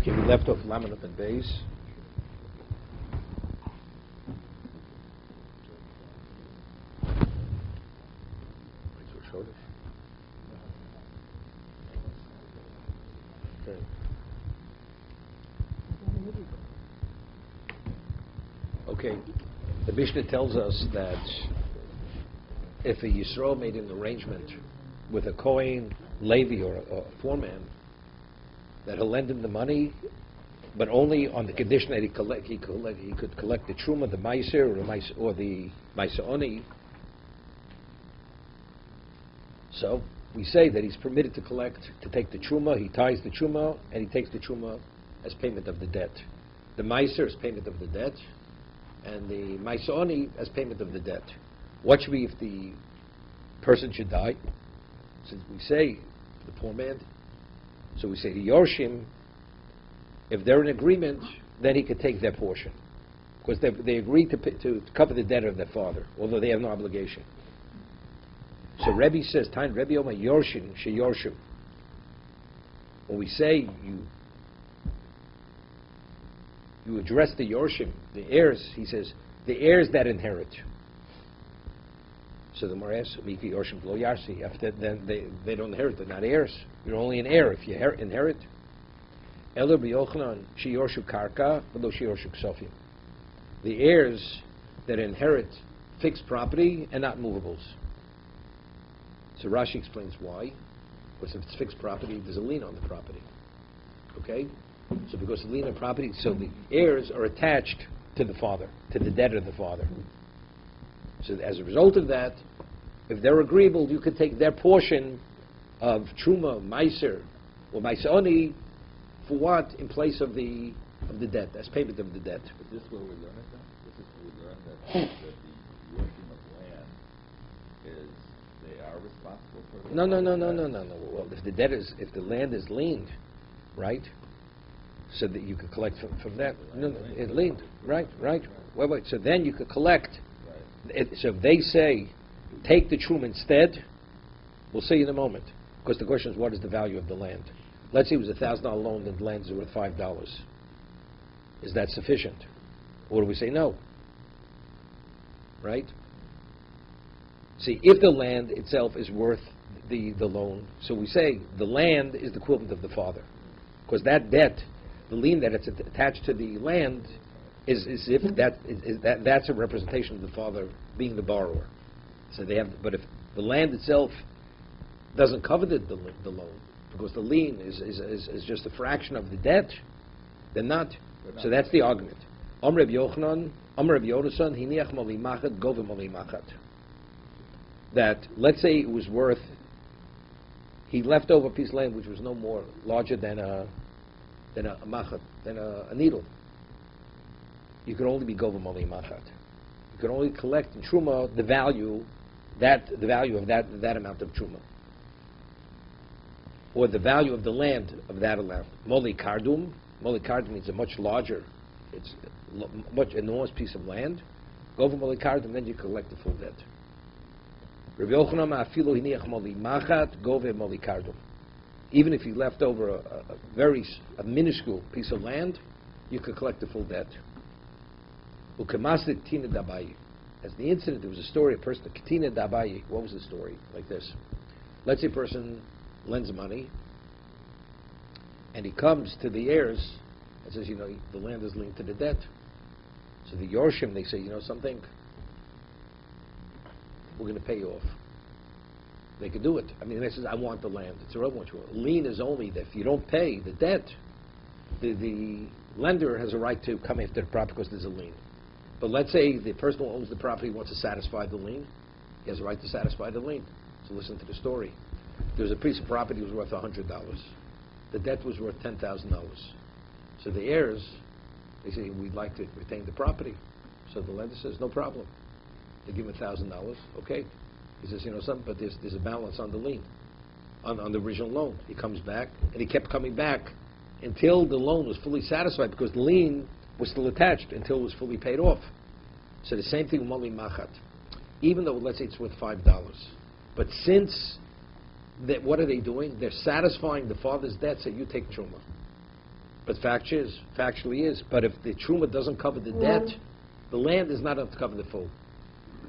Okay, we left off Lamanut and Beis. Okay. Okay, the Mishnah tells us that if a Yisrael made an arrangement with a Kohen, Levi, or a, a foreman, that he'll lend him the money, but only on the condition that he, collect, he, collect, he could collect the truma, the meiser, or the meiser, or the meisaoni. So we say that he's permitted to collect, to take the truma. He ties the truma, and he takes the truma as payment of the debt. The meiser is payment of the debt, and the meisaoni as payment of the debt. What should be if the person should die? Since we say the poor man, so we say the Yorshim, if they're in agreement, then he could take their portion. Because they, they agreed to, to cover the debt of their father, although they have no obligation. So Rebbe says, Time Rebbe Oma Yorshim, She Yorshim. When we say you you address the Yorshim, the heirs, he says, the heirs that inherit. So the Gemara asks, Miki Yorshim Lo Yarsi. After then they, they don't inherit, they're not heirs. You're only an heir if you her- inherit. Elor B'Yochanan She Yorshu Karka, V'lo She Yorshu Ksofim. The heirs that inherit fixed property and not movables. So Rashi explains why. Because if it's fixed property, there's a lien on the property. Okay? So because the lien on property, so the heirs are attached to the father, to the debt of the father. So as a result of that, if they're agreeable, you could take their portion of truma, meiser, or meisaoni, for what? In place of the of the debt, as payment of the debt. Is this where we learn it then? This is where we learn that, hmm. that the working of land is, they are responsible for the... No, no, no, no, no, no, no. Well, if the debt is, if the land is liened, right? So that you could collect from, from that. No, no, it liened, right, right. Wait, wait. So then you could collect. It, so if they say, take the truma instead, we'll see in a moment. Because the question is, what is the value of the land? Let's say it was a thousand dollar loan and the land is worth five dollars. Is that sufficient? Or do we say no? Right? See, if the land itself is worth the, the loan, so we say the land is the equivalent of the father. Because that debt, the lien that it's attached to the land, is, is if that, is, that that's a representation of the father being the borrower. So they have, but if the land itself doesn't cover the, the, the loan, because the lien is, is, is, is just a fraction of the debt, then not. So that's the argument. Yochanan, Hiniach. That, let's say it was worth, he left over a piece of land which was no more larger than a, than a, a machat, than a, a needle. You can only be Govim Mali Machat. You can only collect in Truma the value, that, the value of that, that amount of Truma or the value of the land of that amount. Moli Kardum, Moli Kardum means a much larger, it's a much enormous piece of land. Go over Moli Kardum, then you collect the full debt. Rabbi Yochanan afilu hiniach Moli Machat, go over Moli Kardum. Even if you left over a, a, a very a minuscule piece of land, you could collect the full debt. As the incident, there was a story, a person, Katina Dabayi. What was the story? Like this. Let's say a person lends money, and he comes to the heirs and says, you know, the land is linked to the debt. So the Yorshim, they say, you know something, we're going to pay you off. They could do it. I mean, they says, I want the land. It's irrelevant. Lien is only that if you don't pay the debt, the, the lender has a right to come after the property because there's a lien. But let's say the person who owns the property wants to satisfy the lien. He has a right to satisfy the lien. So listen to the story. There was a piece of property that was worth $100. The debt was worth $10,000. So the heirs, they say, we'd like to retain the property. So the lender says, no problem. They give him $1,000. Okay. He says, you know something, but there's, there's a balance on the lien, on, on the original loan. He comes back, and he kept coming back until the loan was fully satisfied because the lien was still attached until it was fully paid off. So the same thing with Mali Machat. Even though, let's say it's worth $5. But since that what are they doing? They're satisfying the father's debt, so you take truma. But fact is, factually is, but if the truma doesn't cover the debt, the land is not enough to cover the full.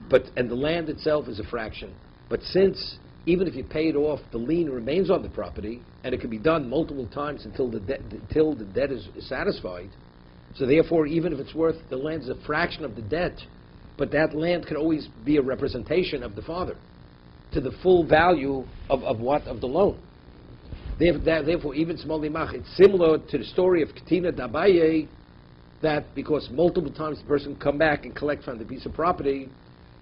But, and the land itself is a fraction. But since, even if you pay it off, the lien remains on the property, and it can be done multiple times until the debt, until the debt is satisfied, so therefore, even if it's worth, the land is a fraction of the debt, but that land can always be a representation of the father, to the full value of, of what, of the loan. Therefore, even small it's similar to the story of Katina Dabaye, that because multiple times the person come back and collect from the piece of property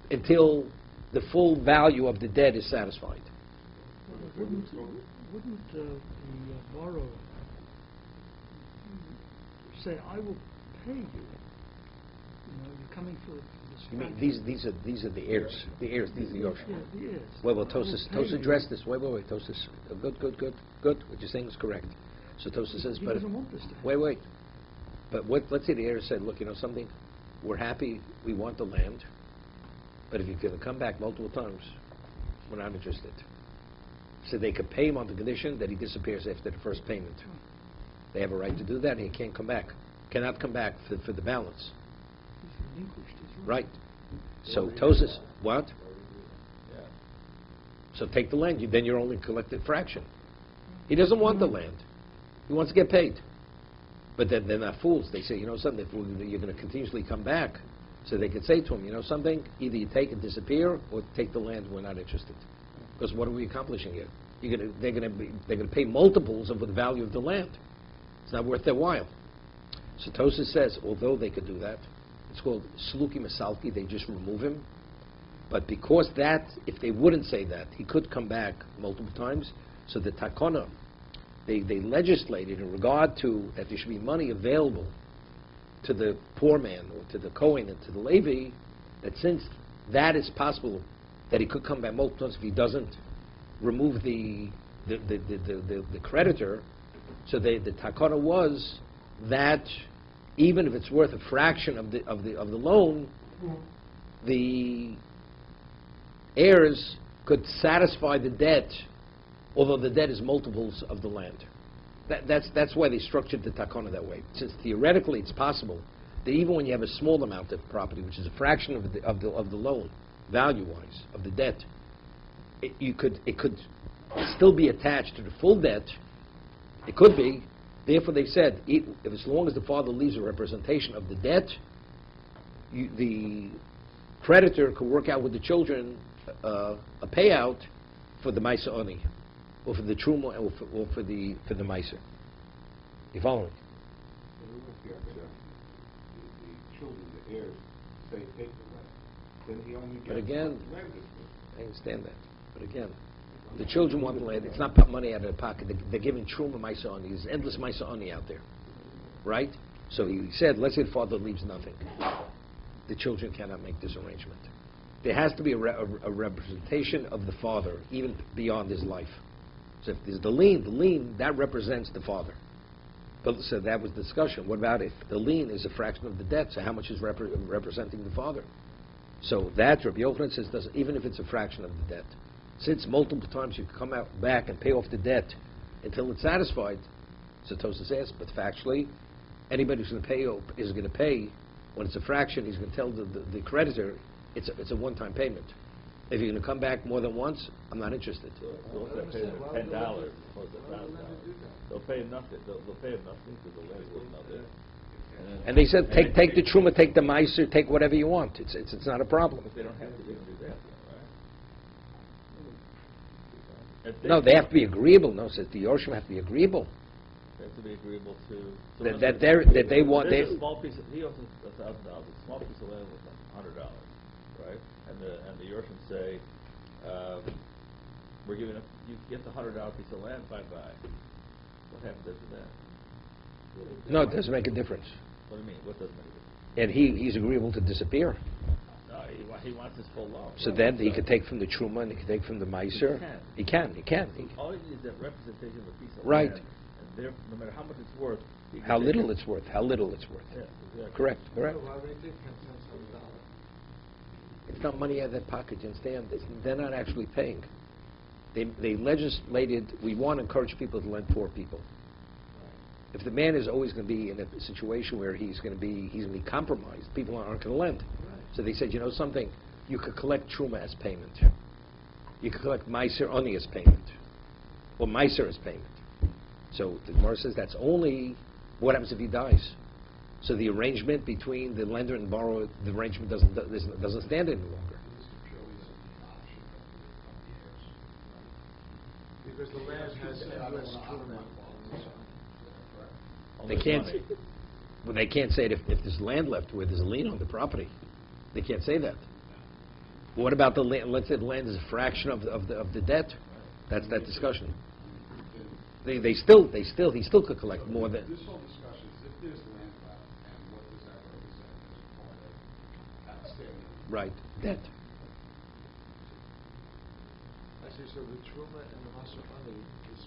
until the full value of the debt is satisfied. Wouldn't, wouldn't uh, the uh, borrower say, I will pay you? You know, you're coming for this. You mean, these, these are, these are the heirs, the heirs, these are the Yosh. Yeah, the heirs. Wait, well, Tosis, Tosis addressed this, wait, wait, wait, Tosis, uh, good, good, good, good, what you're saying is correct. So Tosis says, He but, doesn't want this to happen. wait, wait, but what, let's say the heirs said, look, you know something, we're happy, we want the land, but if you're gonna come back multiple times, we're not interested. So they could pay him on the condition that he disappears after the first payment. They have a right to do that, and he can't come back, cannot come back for, for the balance, right. So Tosis, what? So take the land, you- then you're only collected fraction. He doesn't want the land. He wants to get paid. But then they're not fools. They say, you know something, you're going to continuously come back, so they could say to him, you know something, either you take and disappear, or take the land, we're not interested. Because what are we accomplishing here? Be, they're going to pay multiples of the value of the land. It's not worth their while. So Tosa says, although they could do that, it's called sluki masalki, they just remove him. But because that, if they wouldn't say that, he could come back multiple times. So the takona, they, they legislated in regard to that there should be money available to the poor man or to the Kohen and to the Levi, that since that is possible, that he could come back multiple times if he doesn't remove the, the, the, the, the, the, the creditor. So they, the takana was that even if it's worth a fraction of the, of the, of the loan, mm-hmm. the heirs could satisfy the debt, although the debt is multiples of the land. That, that's, that's why they structured the takana that way. Since theoretically it's possible that even when you have a small amount of property, which is a fraction of the, of the, of the loan, value-wise, of the debt, it, you could, it could still be attached to the full debt. It could be. Therefore, they said, if as long as the father leaves a representation of the debt, you, the creditor could work out with the children uh, a payout for the Maisa Oni, or for the Truma, or for, or for the for the Maisa. You following? The, the children, the heirs, say take the land, then he only gets. But again- I understand that. But again, the children want the land. It's not money out of their pocket. They're, they're giving Truma. There's endless Maisa Oni out there. Right? So he said, let's say the father leaves nothing. The children cannot make this arrangement. There has to be a, re- a- representation of the father, even beyond his life. So if there's the lien, the lien, that represents the father. But, so that was discussion. What about if the lien is a fraction of the debt? So how much is repre- representing the father? So that, Rabbi Yochanan says, doesn't, even if it's a fraction of the debt, since multiple times you come out back and pay off the debt until it's satisfied, so Tosas says, but factually, anybody who's going to pay is going to pay when it's a fraction. He's going to tell the, the, the creditor it's a, it's a one-time payment. If you're going to come back more than once, I'm not interested. So so if they pay them ten dollars, or a thousand dollars, they'll pay him nothing, they'll, they'll pay him nothing because the land's worth nothing. then- And they said, take, take the truma, take the meiser, take whatever you want. It's, it's, it's not a problem. But they don't have to do that, If No, they have to be agreeable. No, says the Yorshim have to be agreeable. They have to be agreeable to. That- that they're- that they want- There's they- a small piece, of- he owes a thousand dollars, a small piece of land was a hundred dollars, right? And the, and the Yorshim say, um, we're giving up, you get the hundred dollar piece of land, bye-bye. What happens after that? No, it doesn't make a difference. What do you mean, what doesn't make a difference? And he, he's agreeable to disappear. No, he, he wants his full loan. So then he could take from the truma and he could take from the meiser. can. He can, he can. He- All he needs is that representation of a piece of Right. land. And there, no matter how much it's worth. How little it. it's worth, how little it's worth. Yeah, exactly. Correct, correct. Why would they take ten the? It's not money out of their pocket, you understand? It's- They're not actually paying. They, they legislated, we want to encourage people to lend for people. If the man is always going to be in a situation where he's going to be, he's going to be compromised, people aren't going to lend. So they said, you know something, you could collect truma as payment. You could collect meiser oni as payment, or meiser as payment. So the Gemara says that's only what happens if he dies. So the arrangement between the lender and borrower, the arrangement doesn't doesn't, doesn't stand any longer. This is purely as an option of the, of the heirs. Because the land has endless wanna opt true my father, son. Correct? Only They can't. Well, they can't say it if, if there's land left where there's a lien on the property. They can't say that. What about the land? Let's say the land is a fraction of the, of the, of the debt. That's that discussion. They, they still they still he still could collect more than. This whole discussion is if there's land left, and what does that represent as part of outstanding? Right. Debt. I see, so the Truma and the Master Fund is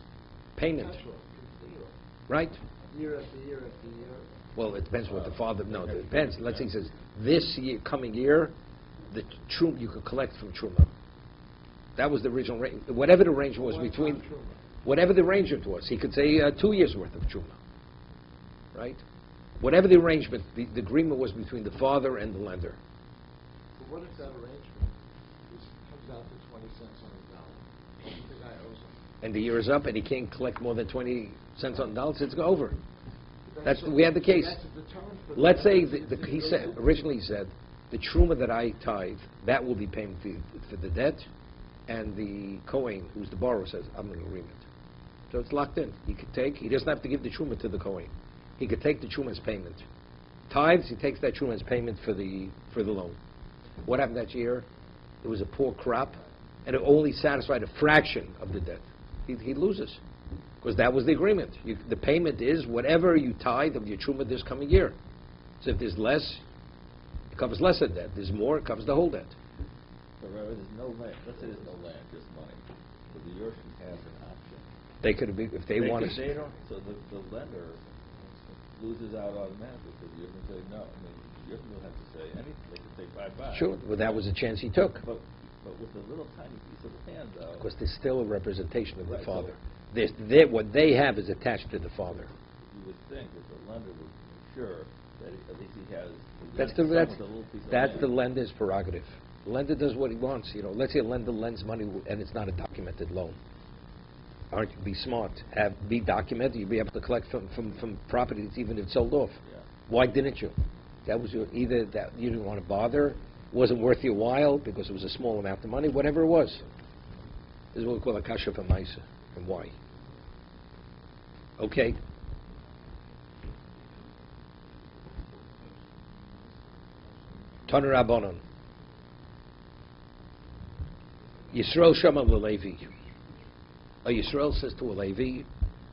Payment. perpetual, continual, Right. year after year after year. Well, it depends what the father. No, it depends. Let's say he says this year, coming year, the trum you could collect from truma. That was the original range. Whatever the range was between, whatever the arrangement was, he could say uh, two years worth of truma. Right. Whatever the arrangement, the, the agreement was between the father and the lender. But what if that arrangement is, comes out to twenty cents on the dollar? The guy owes him? And the year is up, and he can't collect more than twenty cents on the dollar. It's over. That's- we had the case. Let's say the, the, he said originally he said the truma that I tithe that will be payment for, for the debt, and the Kohen, who's the borrower, says I'm in agreement. So it's locked in. He could take. He doesn't have to give the truma to the Kohen. He could take the truma as payment. Tithes. He takes that truma as payment for the for the loan. What happened that year? It was a poor crop, and it only satisfied a fraction of the debt. He, he loses because that was the agreement. You, the payment is whatever you tithe of your truma this coming year. So if there's less, it covers less of debt. There's more, it covers the whole debt. So remember, there's no land, let's say there's no land, just money. So the Yorshim has an option. They could be if they, want could- to. They don't, so the, the lender loses out automatically, because you can say no. I mean, you don't have to say anything, they can say bye-bye. Sure, well, that was a chance he took. But, but with a little tiny piece of land, though. Because there's still a representation of the father. so- There's, they, what they have is attached to the father. You would think that the lender would make sure that at least he has. That's the, that's, with a little piece of that's the lender's prerogative. The lender does what he wants, you know. Let's say a lender lends money and it's not a documented loan. Aren't you, be smart, have, be documented, you'll be able to collect from, from, from properties even if it's sold off. Yeah. Why didn't you? That was your, either that you didn't want to bother, wasn't worth your while because it was a small amount of money, whatever it was. This is what we call a kasha for and why. Okay? Taner Rabbanon. Yisrael Shema Levi. A Yisrael says to a Levi,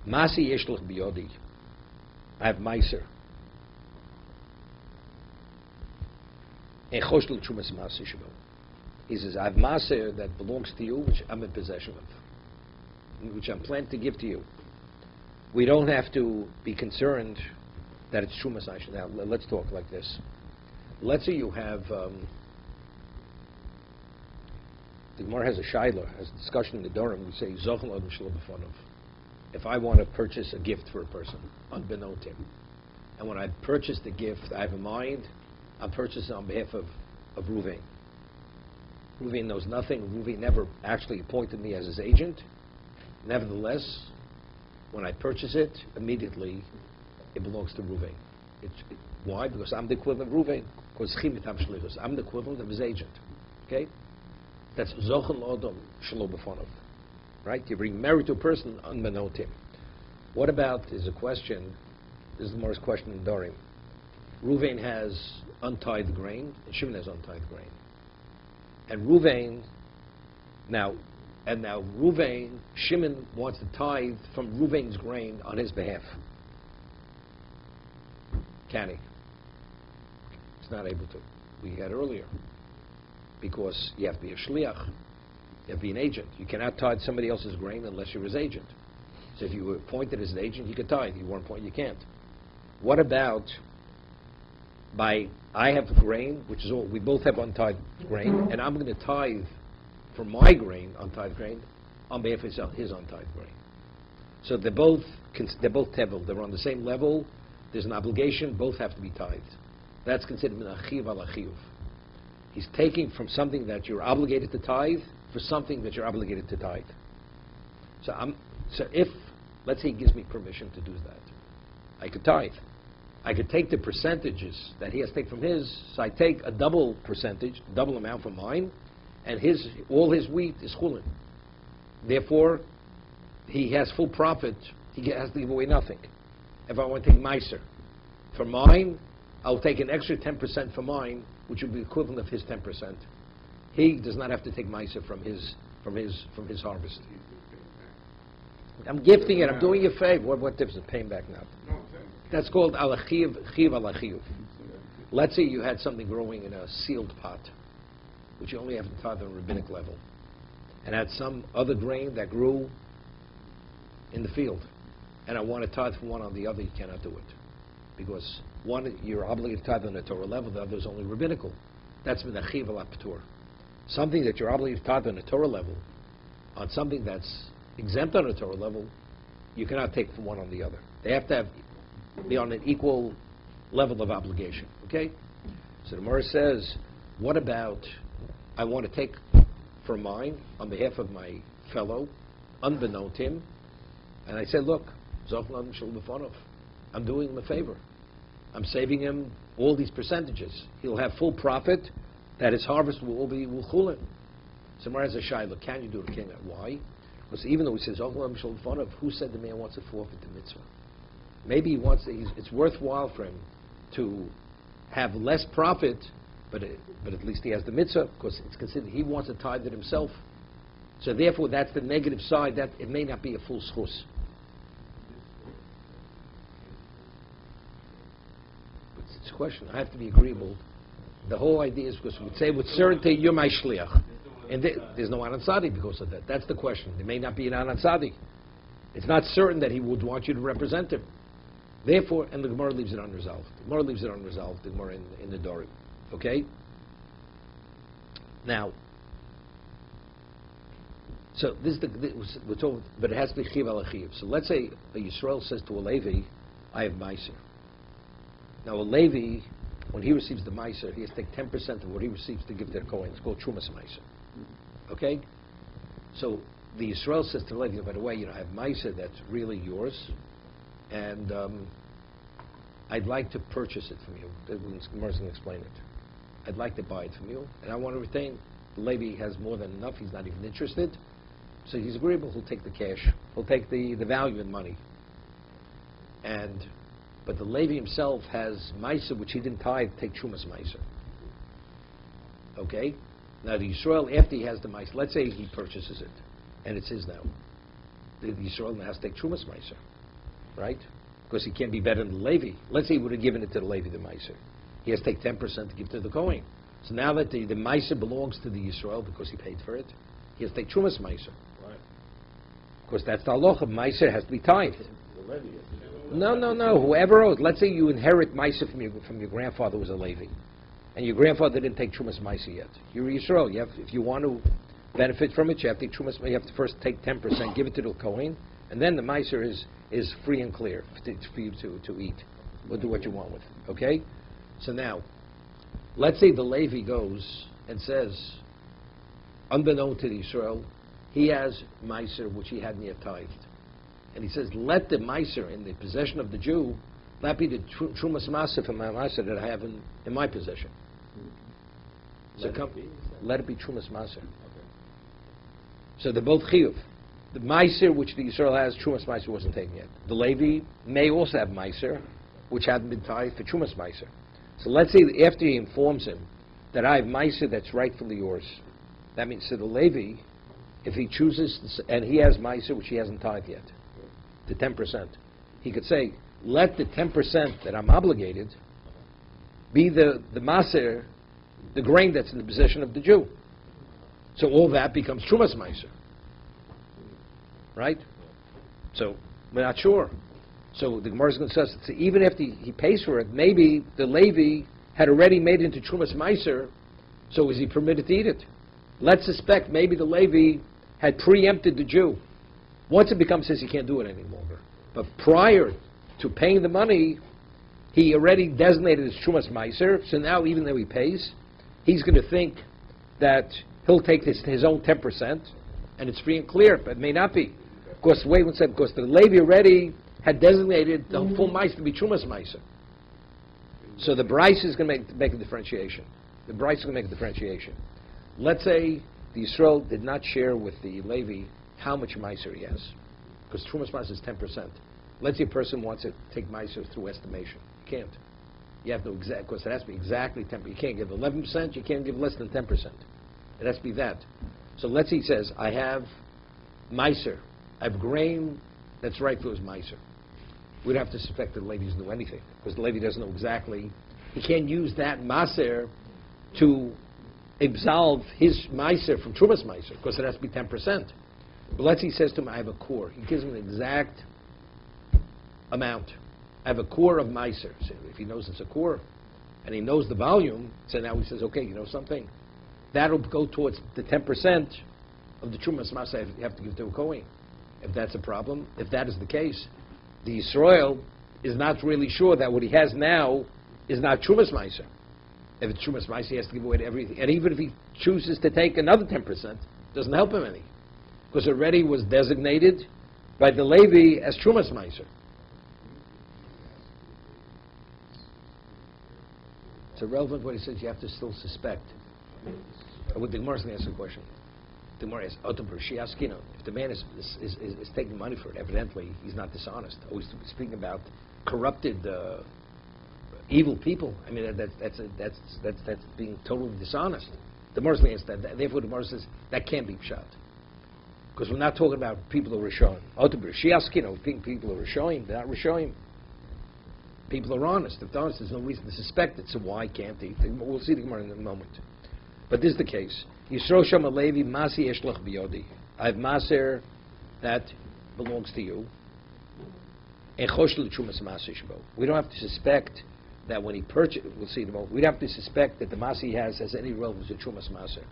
Masi Yeshlach Biyodi. I have Meiser. Echoshel Chumas Masi Shebo. He says, I have Maser that belongs to you, which I'm in possession of, which I'm planning to give to you. We don't have to be concerned that it's Chumas Masi. Now, let's talk like this. Let's say you have, um, the Gemara has a Shiloh, has a discussion in the Durham, we say, Zochel. If I want to purchase a gift for a person, unbeknown to him, and when I purchase the gift, I have a mind, I'm purchasing on behalf of, of Ruvain. Ruvain knows nothing. Ruvain never actually appointed me as his agent. Nevertheless, when I purchase it, immediately it belongs to Ruvain. It, why? Because I'm the equivalent of Ruvain. Because chimitam shlichus. I'm the equivalent of his agent. Okay? That's zochen odom shelo b'fonov. Right? You bring merit to a person unbeknown to him. What about is a question? This is the Morris question in Dorim. Ruvain has untied grain, and Shimon has untied grain. And Ruvain, now, and now Ruvain, Shimon wants to tithe from Ruvain's grain on his behalf. Can he? He's not able to. We had earlier. Because you have to be a shliach. You have to be an agent. You cannot tithe somebody else's grain unless you're his agent. So if you were appointed as an agent, you could tithe. You weren't appointed, you can't. What about by I have grain, which is all we both have untied grain, and I'm going to tithe from my grain, untied grain, on behalf of his, his untied grain. So they're both they're both tevel, they're on the same level, there's an obligation, both have to be tithed. That's considered min achiv al achiyuv. He's taking from something that you're obligated to tithe for something that you're obligated to tithe. So I'm, so if, let's say he gives me permission to do that, I could tithe. I could take the percentages that he has to take from his, so I take a double percentage, double amount from mine, and his, all his wheat is chulin. Therefore, he has full profit, he has to give away nothing. If I want to take miser, for mine, I'll take an extra 10% for mine, which would be equivalent of his 10%. He does not have to take miser from his, from his, from his harvest. I'm gifting it, I'm doing you a favor. What, what difference is paying back now? That's called alachiv, chiv alachiv. Let's say you had something growing in a sealed pot, which you only have to tithe on a rabbinic level, and had some other grain that grew in the field, and I want to tithe from one on the other, you cannot do it. Because one, you're obligated to tithe on the Torah level, the other is only rabbinical. That's min achiv al. Something that you're obligated to tithe on the Torah level, on something that's exempt on the Torah level, you cannot take from one on the other. They have to have, be on an equal level of obligation, okay? So the Gemara says, what about, I want to take from mine on behalf of my fellow, unbeknown to him, and I said, look, Zochlan Shalbafonov, I'm doing him a favor. I'm saving him all these percentages. He'll have full profit, that his harvest will all be Wulchulin. So Gemara has a Shiloh, can you do it? Can? Why? Because even though he says, Zochlan Shalbafonov, who said the man wants to forfeit the mitzvah? Maybe he wants to, it's worthwhile for him to have less profit, but, it, but at least he has the mitzvah, because it's considered he wants to tithe it himself. So therefore, that's the negative side, that it may not be a full schus. It's, it's a question. I have to be agreeable. The whole idea is because we would say with certainty, you're my shliach. And there- there's no Anan Anansadi because of that. That's the question. There may not be an Anan Anansadi. It's not certain that he would want you to represent him. Therefore, and the Gemara leaves it unresolved. The Gemara leaves it unresolved, the Gemara in, in the Dorim. Okay? Now, so this is the, this, we're told, but it has to be chiv al chiv. So let's say a Yisrael says to a Levi, I have Meiser. Now a Levi, when he receives the Meiser, he has to take 10% of what he receives to give to the Kohen. It's called Trumas Meiser. Okay? So the Yisrael says to Levi, by the way, you know, I have Meiser that's really yours, and um, I'd like to purchase it from you. Gemara's going to explain it. I'd like to buy it from you, and I want to retain. The Levi has more than enough. He's not even interested. So he's agreeable. He'll take the cash. He'll take the, the value in money. And, but the Levi himself has Meiser, which he didn't tithe, take Chumas Meiser. Okay? Now the Yisrael, after he has the Meiser, let's say he purchases it, and it's his now. The, the Yisrael has to take Chumas Meiser. Right? Because he can't be better than the Levi. Let's say he would have given it to the Levi, the Meiser. He has to take 10% to give to the Kohen. So now that the, the Meiser belongs to the Yisrael because he paid for it, he has to take Chumas Meiser. Right. Because that's the halacha. Meiser has to be tithed. The. No, no, no. Whoever owes. Let's say you inherit Meiser from your, from your grandfather who was a Levi. And your grandfather didn't take Chumas Meiser yet. You're Yisrael. You have, if you want to benefit from it, you have to take Chumas You have to first take 10%, give it to the Kohen, and then the Meiser is, is free and clear for you to, to eat. Or do what you want with it. Okay? So now, let's say the Levi goes and says, unbeknown to the Israel, he has Meiser which he hadn't yet tithed. And he says, let the Meiser in the possession of the Jew, that be the tru- Trumas Maser from my Meiser that I have in, in my possession. Hmm. So Let it come, be, you said? let it be Trumas Maser. Okay. So they're both chiyuv. The Meiser, which the Israel has, Trumas Meiser wasn't taken yet. The Levi may also have Meiser, which hadn't been tied for Trumas Meiser. So let's say after he informs him that I have Meiser that's rightfully yours, that means to the Levi, if he chooses, and he has Meiser, which he hasn't tied yet, the 10%, he could say, let the 10% that I'm obligated be the, the Maser, the grain that's in the possession of the Jew. So all that becomes Trumas Meiser. Right? So, we're not sure. So the Gemara to say, even if he, he pays for it, maybe the Levi had already made it into Trumas Meiser, so is he permitted to eat it? Let's suspect maybe the Levi had preempted the Jew. Once it becomes his, he can't do it any longer. But prior to paying the money, he already designated as Trumas Meiser, so now even though he pays, he's going to think that he'll take his, his own 10%, and it's free and clear, but it may not be. Because, wait one second, because the Levi already had designated the full Meiser to be Trumas Meiser. So the Bryce is going to make, make a differentiation. The Bryce is going to make a differentiation. Let's say the Yisrael did not share with the Levi how much Meiser he has, because Trumas Meiser is 10%. Let's say a person wants to take Meiser through estimation. You can't. You have to exact, because it has to be exactly 10. You can't give 11%, you can't give less than 10%. It has to be that. So let's say he says, I have Meiser, I have grain that's right for his Meiser. We'd have to suspect that doesn't know anything, because the Levi doesn't know exactly. He can't use that Maser to absolve his Meiser from Trumas Meiser, because it has to be 10%. But let's he says to him, I have a core. He gives him an exact amount. I have a core of Meiser. So if he knows it's a core, and he knows the volume, so now he says, okay, you know something? That'll go towards the 10% of the Trumas Masa you have to give to a Kohen. If that's a problem, if that is the case, the Israel is not really sure that what he has now is not Trumas Meiser. If it's Trumas Meiser, he has to give away everything. And even if he chooses to take another 10%, doesn't help him any. Because already was designated by the Levi as Trumas Meiser. It's irrelevant what he says, you have to still suspect. Uh, With the Gemara is going to ask a question. The Gemara asks, Otober, Shiaskino, if the man is, is, is, is taking money for it, evidently he's not dishonest. Always speaking about corrupted, uh, evil people. I mean, that, that's, a, that's, that's, that's being totally dishonest. The is to ask that. That- Therefore, the Gemara says, that can't be shot. Because we're not talking about people who are Rishonim. Otober, Shiaskino, people who are Rishonim, they're not Rishonim. People are honest. If they're honest, there's no reason to suspect it. So why can't he? We'll see the Gemara in a moment. But this is the case. Yisro Sham Alevi Masi Eshlach Biyodi. I have Maser that belongs to you. We don't have to suspect that when he purchased, we'll see in a moment, we don't have to suspect that the Masi he has has any relevance to Chumas Maser.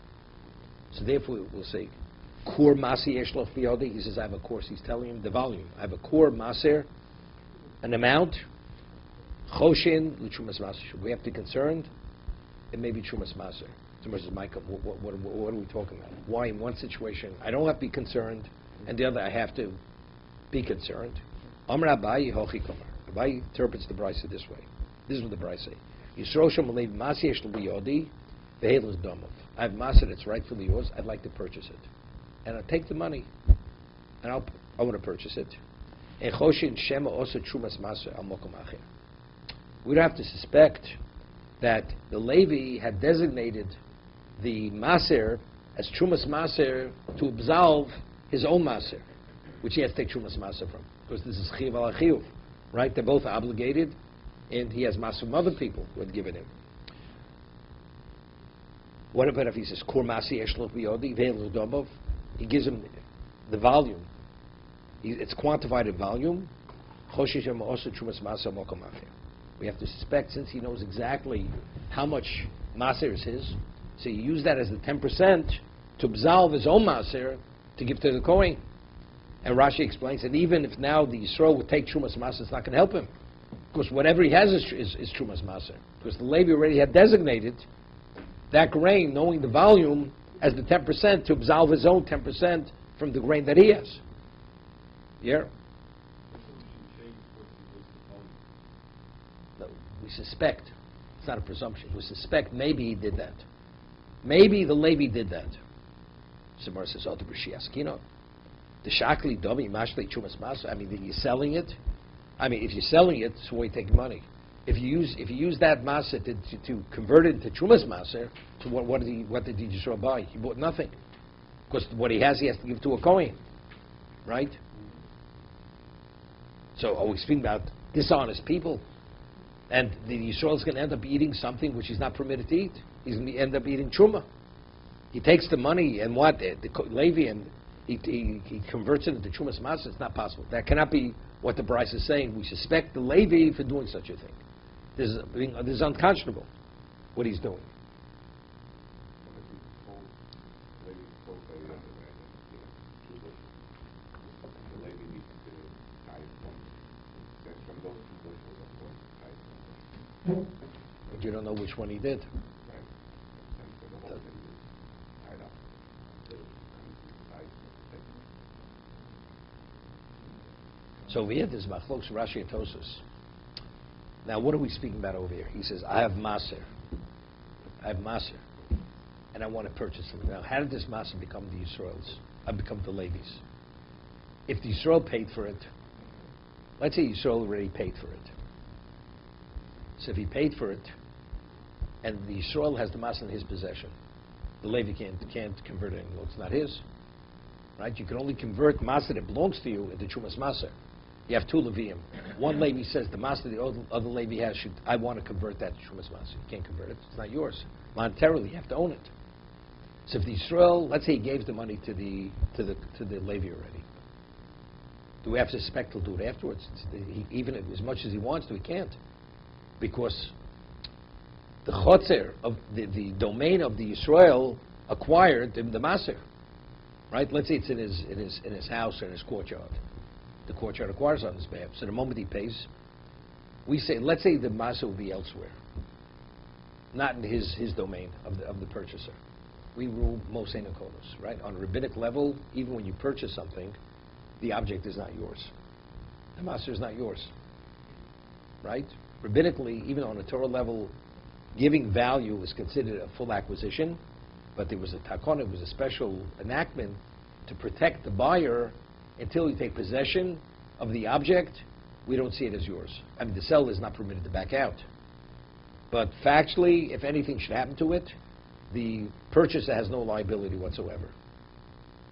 So therefore, we'll say, Kur Masi Eshlach Biyodi. He says, I have a course. He's telling him the volume. I have a Kur Maser, an amount, Choshin l'chumas maser. We have to be concerned? It may be chumas maser. So says, Micah, what, what, what, are we talking about? Why in one situation I don't have to be concerned, and the other I have to be concerned? Amr Abayi hochi kamar. Abayi interprets the brisa this way. This is what the brisa say. Yisro shem alev masi yesh l'biyodi v'hel is domov. I have masa that's rightfully yours. I'd like to purchase it, and I'll take the money, and I'll I want to purchase it. We don't have to suspect that the Levi had designated the Maser as Trumas Maser to absolve his own Maser, which he has to take Trumas Maser from. Because this is Chiv al Chiyuv, right? They're both obligated, and he has Maser from other people who had given him. What about if he says, Kur Masi Eshloch Biyodi? He gives him the volume. It's quantified in volume. We have to suspect, since he knows exactly how much maser is his, so he used that as the 10% to absolve his own maser to give to the Kohen. And Rashi explains that even if now the Yisrael would take Trumas Maser, it's not going to help him. Because whatever he has is, is, is Trumas Maser. Because the Levi already had designated that grain, knowing the volume, as the 10% to absolve his own 10% from the grain that he has. Yeah? We suspect. It's not a presumption. We suspect maybe he did that. Maybe the Levi did that. Samar says, "Oh, the B'shiaskino, the shakli domi mashli chumas masa." I mean, you selling it? I mean, if you're selling it, so why take money? If you use if you use that masa to, to, to convert it into chumas masa, so what, what did he what did just buy? He bought nothing, because what he has he has to give to a kohen, right? So are we speaking about dishonest people? And the Yisrael is going to end up eating something which he's not permitted to eat. He's going to end up eating truma. He takes the money and what the the Levi and he, he, he converts it into chumas matzah. It's not possible. That cannot be what the Bryce is saying. We suspect the Levi for doing such a thing. This is, this is unconscionable. What he's doing. What if he told, maybe he told the other man, that, you know, too much. The lady needs to buy it from But you don't know which one he did. So over here, there's Machlokes Rashi and. Now, what are we speaking about over here? He says, I have Maser. I have Maser. And I want to purchase them. Now, how did this Maser become the Yisraels? I become the ladies. If the Yisrael paid for it, let's say Yisrael already paid for it. If he paid for it, and the Yisrael has the Maser in his possession, the Levi can't, can't convert it anymore. It's not his. Right? You can only convert Maser that belongs to you into Chumas Maser. You have two Levium. One Levi says the master the other, Levi has should I want to convert that to Shumas Master. You can't convert it. It's not yours. Monetarily, you have to own it. So if the Israel, let's say he gave the money to the to the to the Levi already, do we have to suspect he'll do it afterwards? The, he, even as much as he wants to, he can't, because the chotzer of the, the domain of the Israel acquired the, the maser, right? Let's say it's in his in his in his house or in his courtyard the courtyard acquires on his behalf. So the moment he pays, we say, let's say the Maser will be elsewhere, not in his, his domain of the, of the purchaser. We rule most konos, right? On a rabbinic level, even when you purchase something, the object is not yours. The master is not yours, right? Rabbinically, even on a Torah level, giving value is considered a full acquisition, but there was a takon, it was a special enactment to protect the buyer until you take possession of the object, we don't see it as yours. I mean, the seller is not permitted to back out. But factually, if anything should happen to it, the purchaser has no liability whatsoever.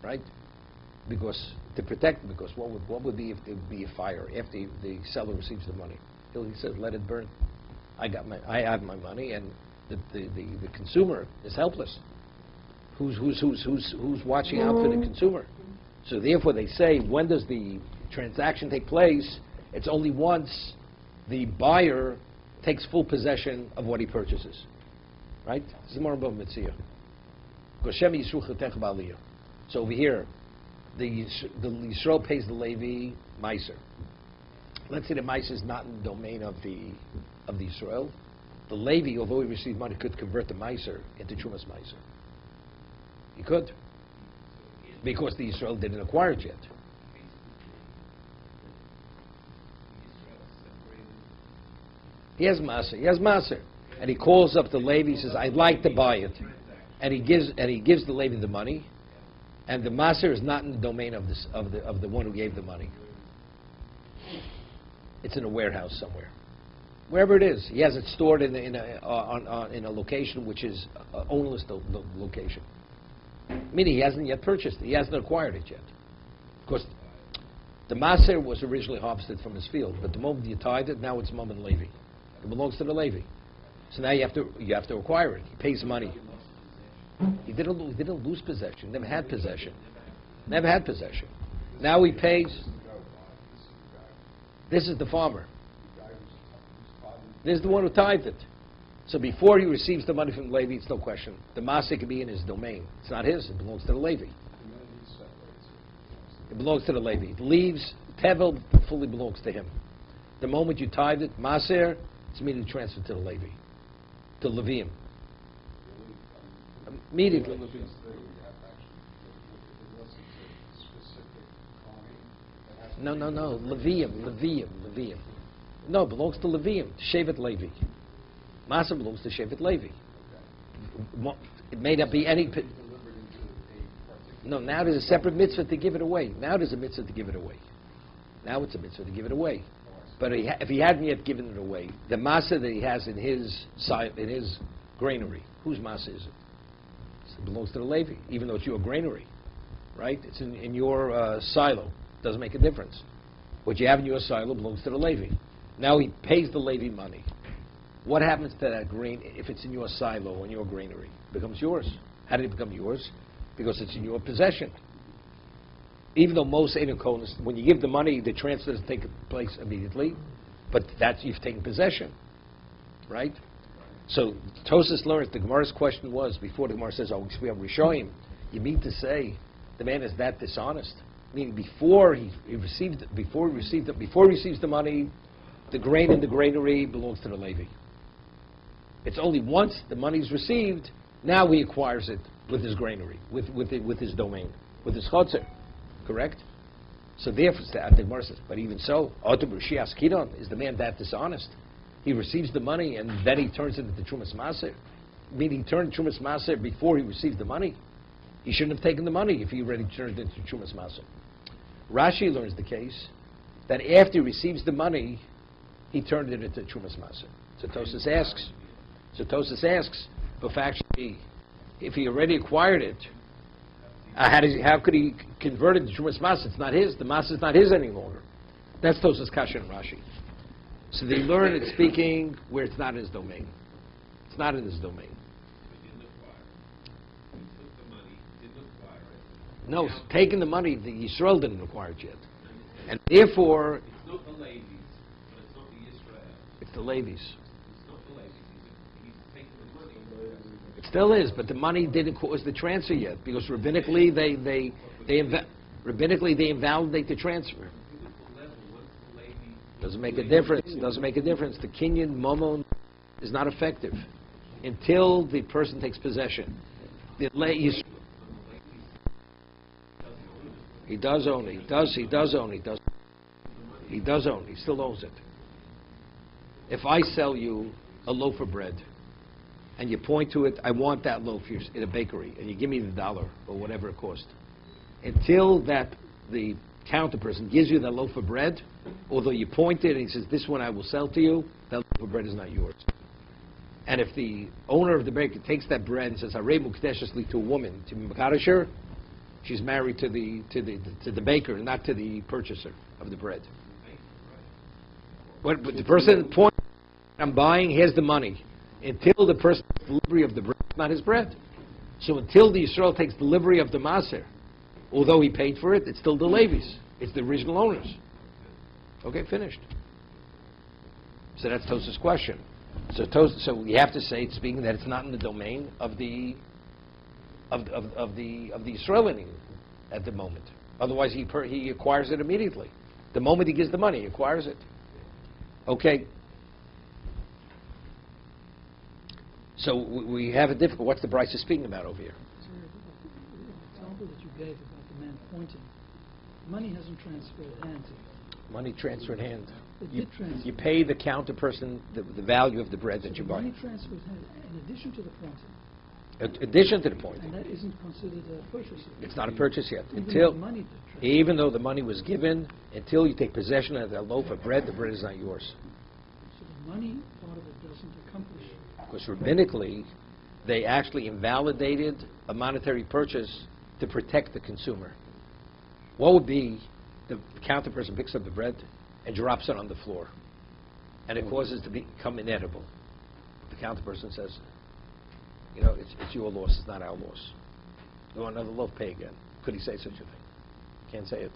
Right? Because to protect, because what would, what would be if there would be a fire after the seller receives the money? He says, let it burn. I got my, I have my money, and the, the, the, the consumer is helpless. Who's, who's, who's, who's, who's watching out for the mm-hmm. consumer? So therefore, they say, when does the transaction take place? It's only once the buyer takes full possession of what he purchases. Right? This is more above Mitzvah. So over here, the, the Yisrael pays the Levi Meiser. Let's say the Meiser is not in the domain of the of the Yisrael. The Levi, although he received money, could convert the Meiser into Chumas Meiser. He could because the Israel didn't acquire it yet. He has maser. He has maser, and he calls up the Levi. He says, "I'd like to buy it," and he gives and he gives the Levi the money, and the maser is not in the domain of this of the of the one who gave the money. It's in a warehouse somewhere, wherever it is. He has it stored in a, in a uh, on, in a location which is a ownerless lo- lo- location. Meaning he hasn't yet purchased it. He hasn't acquired it yet. Because the Maser was originally harvested from his field, but the moment you tied it, now it's Mum and Levi. It belongs to the Levi. So now you have to you have to acquire it. He pays money. He didn't he didn't lose possession. Never had possession. Never had possession. Now he pays. This is the farmer. This is the one who tithed it. So before he receives the money from the Levi, it's no question. The Maser can be in his domain. It's not his. It belongs to the Levi. It belongs to the Levi. It leaves, Tevel fully belongs to him. The moment you tithe it, Maser, it's immediately transferred to the Levi, to Levium. Immediately. No, no, no. Levium, Levium, Levium. No, it belongs to Levium, Shevet Levi. Maser belongs to Shevet Levi. It may not be any. No, now there's a separate mitzvah to give it away. Now there's a mitzvah to give it away. Now it's a mitzvah to give it away. But if he hadn't yet given it away, the masa that he has in his in his granary, whose masa is it? It belongs to the Levi, even though it's your granary, right? It's in, in your uh, silo. Doesn't make a difference. What you have in your silo belongs to the Levi. Now he pays the Levi money. What happens to that grain if it's in your silo in your granary? It becomes yours. How did it become yours? Because it's in your possession. Even though most Kohanis, when you give the money, the transfer doesn't take place immediately, but that's you've taken possession, right? So Tosis learns the Gemara's question was before the Gemara says, "Oh, we have Rishoyim." You mean to say the man is that dishonest? Meaning before he, he received, before he received, the, before he receives the money, the grain in the granary belongs to the Levi. It's only once the money is received, now he acquires it with his granary, with, with, it- with his domain, with his chotzer. Correct? So therefore, the Gemara says, but even so, Otu B'Shias Kidon is the man that dishonest. He receives the money and then he turns it into Trumas Maser. Meaning he turned Trumas Maser before he received the money. He shouldn't have taken the money if he already turned it into Trumas Maser. Rashi learns the case that after he receives the money, he turned it into Trumas Maser. So asks, so asks, if actually, if he already acquired it, uh, how, does he, how could he convert it to Trumas Maser? It's not his. The Maser is not his any longer. That's Tosis Kasha and Rashi. So they learn it speaking where it's not in his domain. It's not in his domain. No, taking the money, the Yisrael didn't acquire it yet. And therefore, It's not the ladies, but it's not the Israel. it's the Levies. It's not the ladies. He's, he's taking the money. It still is, but the money didn't cause the transfer yet, because rabbinically, they, they, they, inva- rabbinically, they invalidate the transfer. Look the level, once the lady. Doesn't make a difference, doesn't make a difference. The kinyan momon is not effective until the person takes possession. The la- He does own it, he does, he does own it, he does, he does own he still owns it. If I sell you a loaf of bread, and you point to it, I want that loaf here in a bakery, and you give me the dollar, or whatever it cost. Until that, the counter person gives you that loaf of bread, although you point it and he says, this one I will sell to you, that loaf of bread is not yours. And if the owner of the bakery takes that bread and says, Harei mukteshesli to a woman, to Makadasher, she's married to the, to the, to the baker, not to the purchaser of the bread. But the person point, I'm buying, here's the money. Until the person takes delivery of the bread, not his bread. So until the Israel takes delivery of the Maser, although he paid for it, it's still the Levies. It's the original owners. Okay, finished. So that's Tosa's question. So so we have to say, speaking that it's not in the domain of the of, of, of the of the Israeli at the moment. Otherwise, he per, he acquires it immediately. The moment he gives the money, he acquires it. Okay. So we have a difficult. What's the Braisa is speaking about over here? Example that you gave about the man pointing, money hasn't transferred hands. Money transferred hands. It You, did transfer. you pay the counter person the, the value of the bread that you buy. Money transferred hands in addition to the pointing, In addition to the point, and that isn't considered a purchase. yet. it's not a purchase yet. Even though Until, the money even though the money was given, until you take possession of that loaf of bread, the bread is not yours. So the money part of it doesn't accomplish. Because rabbinically, they actually invalidated a monetary purchase to protect the consumer. What would be the counter person picks up the bread and drops it on the floor, and it causes it to become inedible? The counter person says, you know, it's, it's your loss, it's not our loss. You want another loaf, pay again. Could he say such a thing? Can't say it.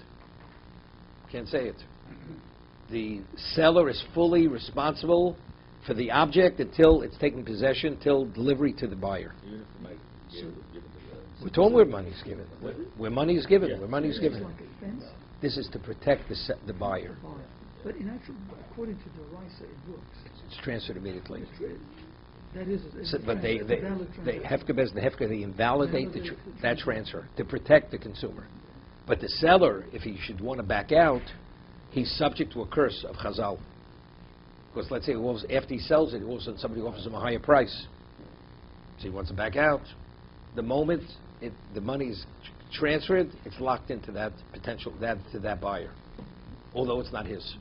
Can't say it. The seller is fully responsible for the object until it's taken possession, till delivery to the buyer. Even if the money gave it, to the. We're talking where money's given. Where- Where money is given, where money is given. like a fence, This is to protect the se- the buyer. buyer. But in actual, according to the RISA, it works. It's transferred immediately. It's re- That is, it's So- But they, they, it's a valid they, transaction. Hefka and Hefka, they invalidate the tr- Invalidate that transfer. to protect the consumer. But the seller, if he should want to back out, he's subject to a curse of Chazal. Because let's say a- after he sells it, all of a sudden somebody offers him a higher price. So he wants to back out. The moment it, the money's tr- transferred, it's locked into that potential, that, to that buyer, although it's not his.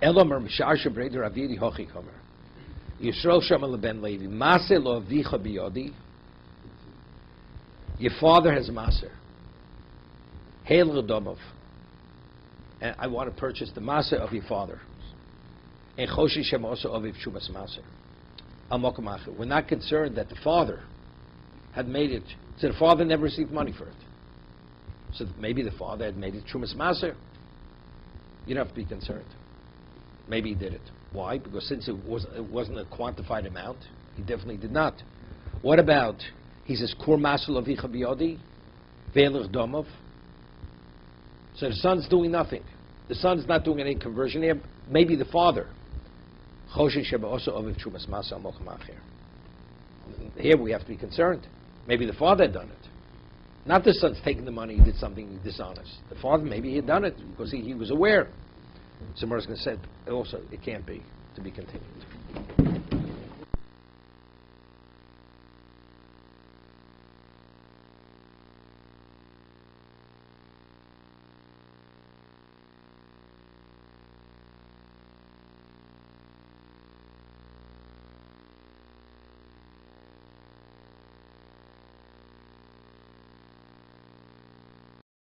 Elomer mishar shebreder avidi hochi. Yisrael Levi. Maser lo avicha biyodi. Your father has a maser. Hail. And I want to purchase the maser of your father. And choshi shem also aviv shumas maser. We're not concerned that the father had made it. So the father never received money for it. So maybe the father had made it shumas maser. You don't have to be concerned. Maybe he did it. Why? Because since it, was, it wasn't a quantified amount, he definitely did not. What about, he says, Kur Masal Avicha Biyodi, Velich Domov. So the son's doing nothing. The son's not doing any conversion here. Maybe the father. Here we have to be concerned. Maybe the father had done it. Not the son's taking the money, he did something dishonest. The father, maybe he had done it because he, he was aware. Somebody's going to say also it can't be to be continued.